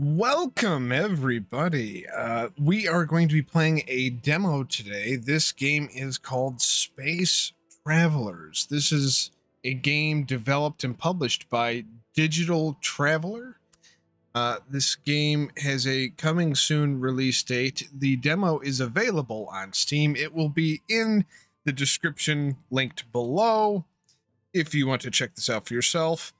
Welcome, everybody. Uh, we are going to be playing a demo today. This game is called Space Travelers. This is a game developed and published by Digital Traveler. Uh, this game has a coming soon release date. The demo is available on Steam. It will be in the description linked below if you want to check this out for yourself.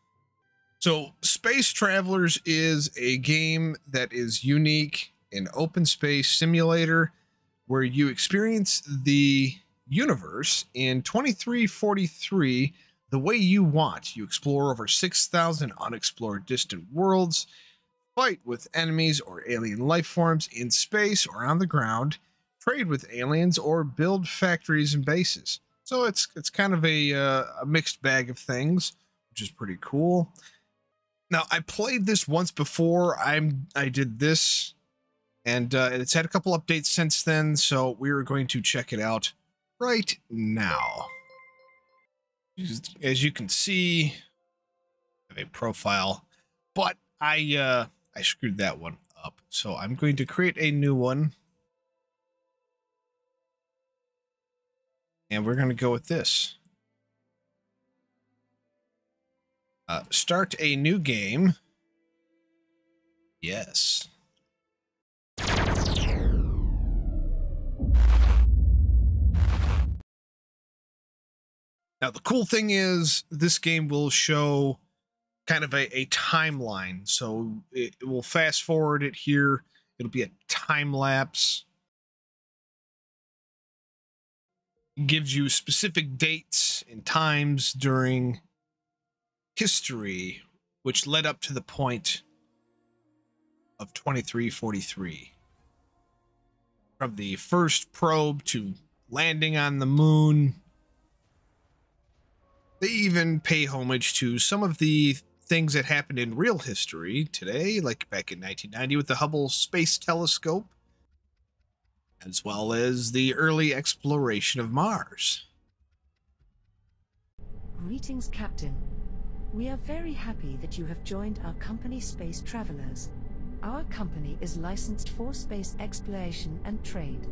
So, Space Travelers is a game that is unique, an open space simulator where you experience the universe in 2343 the way you want. You explore over 6,000 unexplored distant worlds, fight with enemies or alien life forms in space or on the ground, trade with aliens, or build factories and bases. So it's it's kind of a, uh, a mixed bag of things, which is pretty cool. Now I played this once before. I'm I did this, and uh, it's had a couple updates since then. So we are going to check it out right now. As you can see, I have a profile, but I uh, I screwed that one up. So I'm going to create a new one. And we're going to go with this. Uh, start a new game. Yes. Now, the cool thing is this game will show kind of a, a timeline. So it, it will fast forward it here. It'll be a time lapse. gives you specific dates and times during history which led up to the point of 2343. From the first probe to landing on the moon, they even pay homage to some of the things that happened in real history today, like back in 1990 with the Hubble Space Telescope, as well as the early exploration of Mars. Greetings, Captain. We are very happy that you have joined our company Space Travelers. Our company is licensed for space exploration and trade.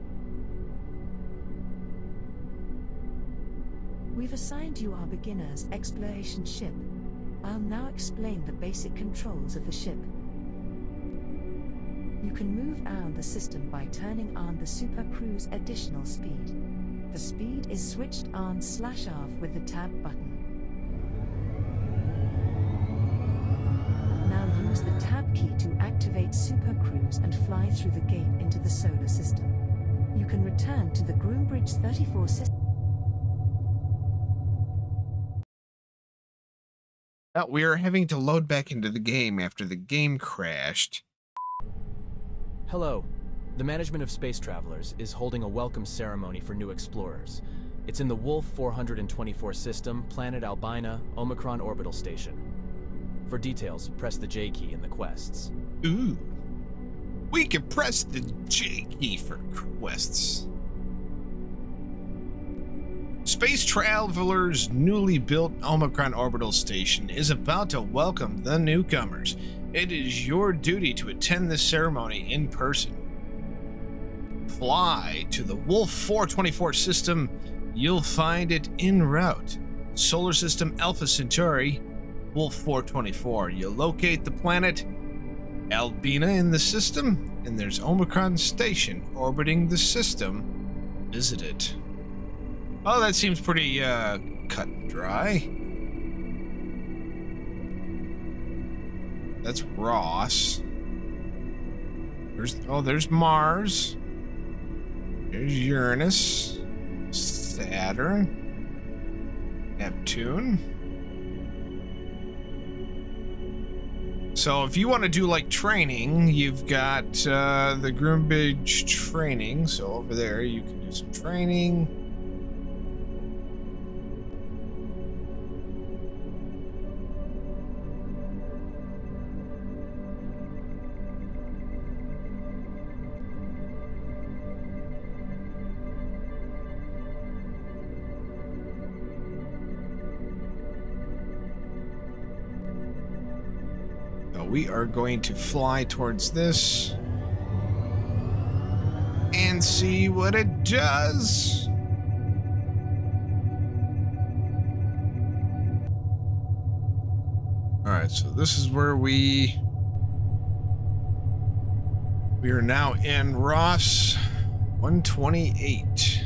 We've assigned you our beginner's exploration ship. I'll now explain the basic controls of the ship. You can move around the system by turning on the Super Cruise additional speed. The speed is switched on slash off with the tab button. Now use the tab key to activate Super Cruise and fly through the gate into the solar system. You can return to the Groombridge 34 system. Now, we are having to load back into the game after the game crashed. Hello. The management of Space Travelers is holding a welcome ceremony for new explorers. It's in the Wolf 424 system, planet Albina, Omicron Orbital Station. For details, press the J key in the quests. Ooh. We can press the J key for quests. Space Traveler's newly built Omicron Orbital Station is about to welcome the newcomers. It is your duty to attend this ceremony in person. Fly to the Wolf 424 system. You'll find it en route. Solar System Alpha Centauri, Wolf 424. You locate the planet Albina in the system, and there's Omicron Station orbiting the system. Visit it. Oh, that seems pretty uh, cut and dry. That's Ross. There's oh, there's Mars. There's Uranus, Saturn, Neptune. So if you want to do like training, you've got uh, the Groombridge training. So over there, you can do some training. We are going to fly towards this and see what it does. All right, so this is where we we are now in Ross 128.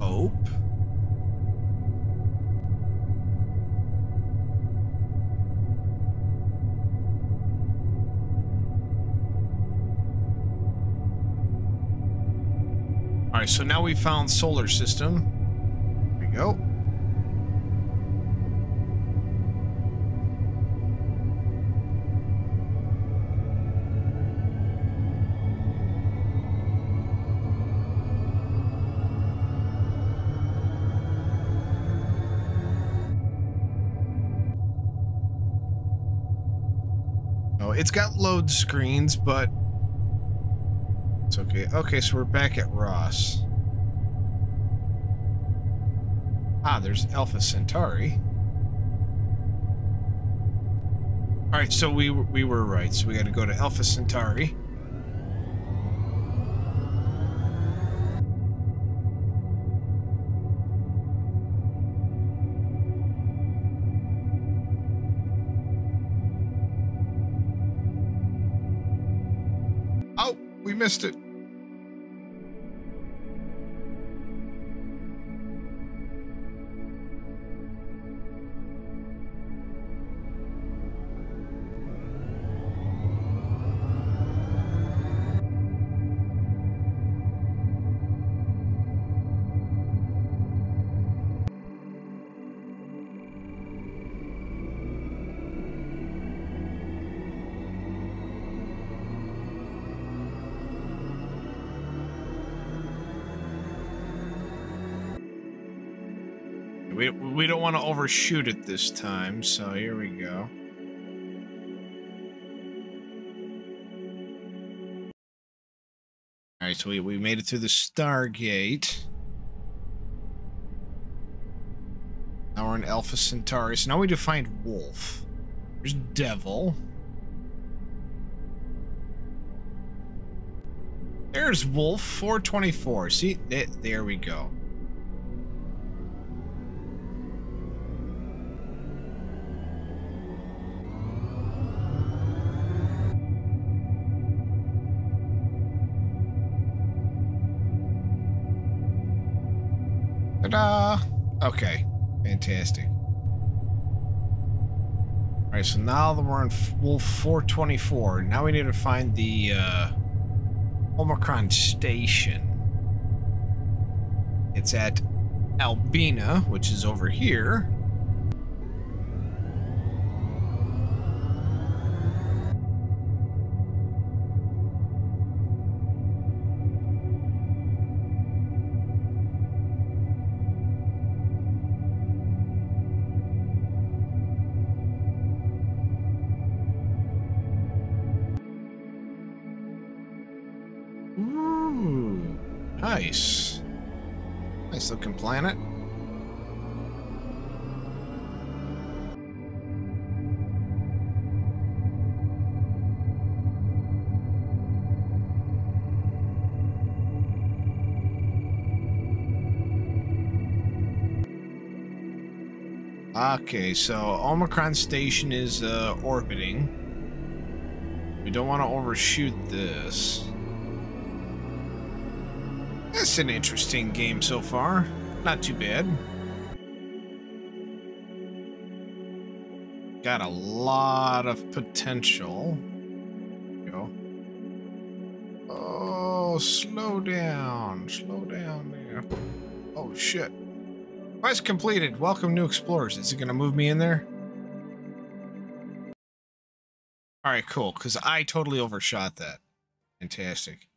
Hope. So now we found solar system. There we go. Oh, it's got load screens, but it's okay. Okay, so we're back at Ross. Ah, there's Alpha Centauri. All right, so we we were right. So we got to go to Alpha Centauri. Oh, we missed it. We, we don't want to overshoot it this time, so here we go. All right, so we, we made it through the Stargate. Now we're in Alpha Centauri. So now we need to find Wolf. There's Devil. There's Wolf 424. See, th- there we go. Ta-da! Okay, fantastic. All right, so now that we're on Wolf 424, now we need to find the uh, Omicron station. It's at Albina, which is over here. Nice. Looking planet. Okay, so Omicron Station is uh, orbiting. We don't want to overshoot this. It's an interesting game so far. Not too bad. Got a lot of potential. Go. Oh, slow down. Slow down there. Oh, shit. Quest completed. Welcome, new explorers. Is it going to move me in there? All right, cool. Because I totally overshot that. Fantastic.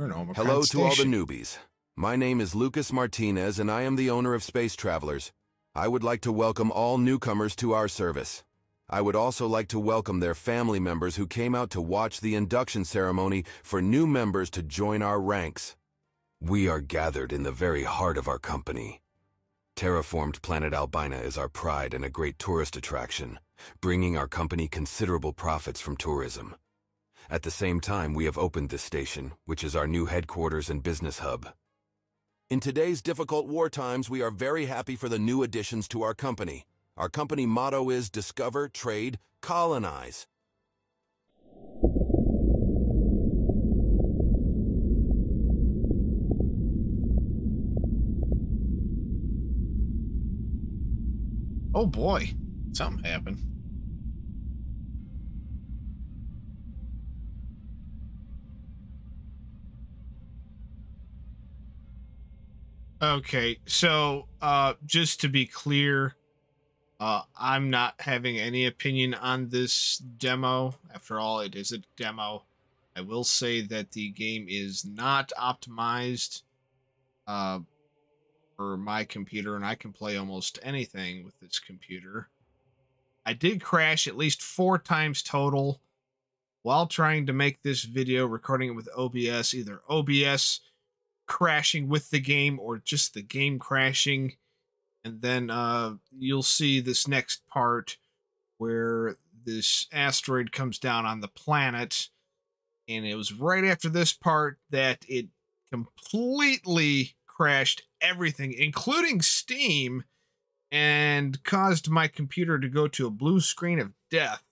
Hello to all the newbies. My name is Lucas Martinez, and I am the owner of Space Travelers. I would like to welcome all newcomers to our service. I would also like to welcome their family members who came out to watch the induction ceremony for new members to join our ranks. We are gathered in the very heart of our company. Terraformed planet Albina is our pride and a great tourist attraction, bringing our company considerable profits from tourism. At the same time, we have opened this station, which is our new headquarters and business hub. In today's difficult war times, we are very happy for the new additions to our company. Our company motto is Discover, Trade, Colonize. Oh boy, something happened. Okay, so uh just to be clear, uh I'm not having any opinion on this demo. After all, it is a demo. I will say that the game is not optimized uh for my computer and I can play almost anything with this computer. I did crash at least 4 times total while trying to make this video recording it with OBS, either OBS crashing with the game or just the game crashing. And then uh, you'll see this next part where this asteroid comes down on the planet. And it was right after this part that it completely crashed everything, including Steam, and caused my computer to go to a blue screen of death.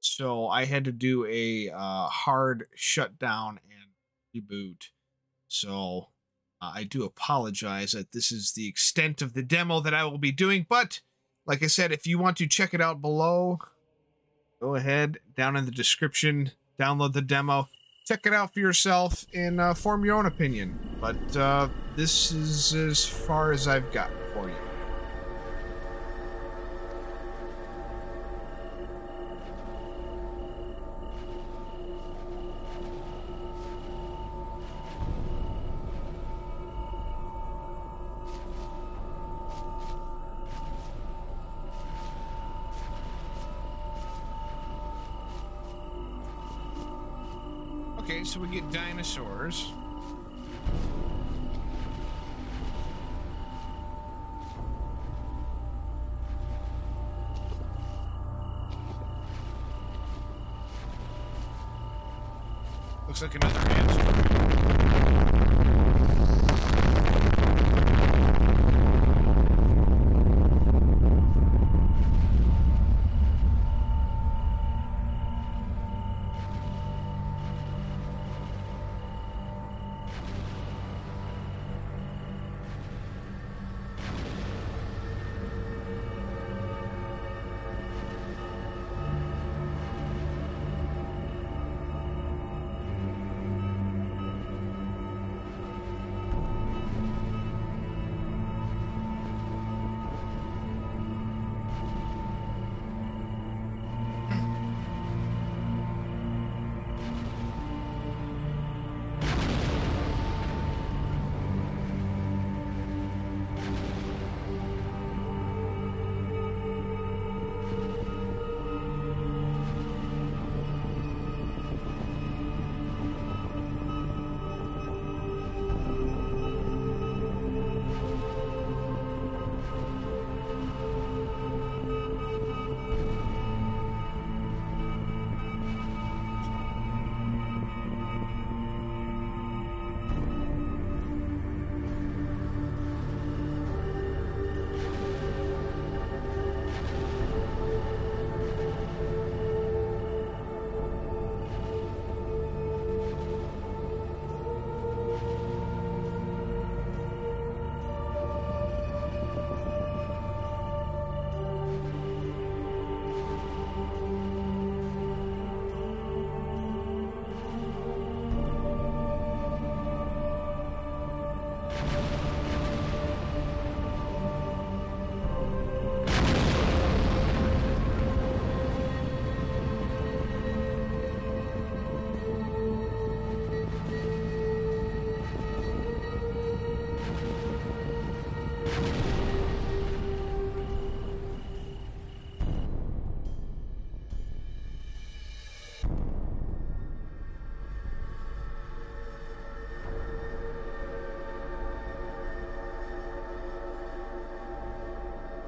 So I had to do a uh, hard shutdown and reboot. So uh, I do apologize that this is the extent of the demo that I will be doing. But like I said, if you want to check it out below, go ahead down in the description, download the demo, check it out for yourself, and uh, form your own opinion. But uh, this is as far as I've got Okay, so we get dinosaurs. Looks like another asteroid.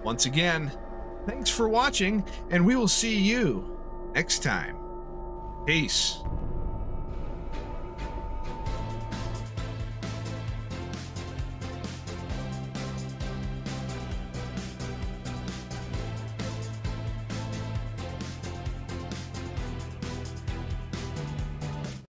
Once again, thanks for watching, and we will see you next time. Peace.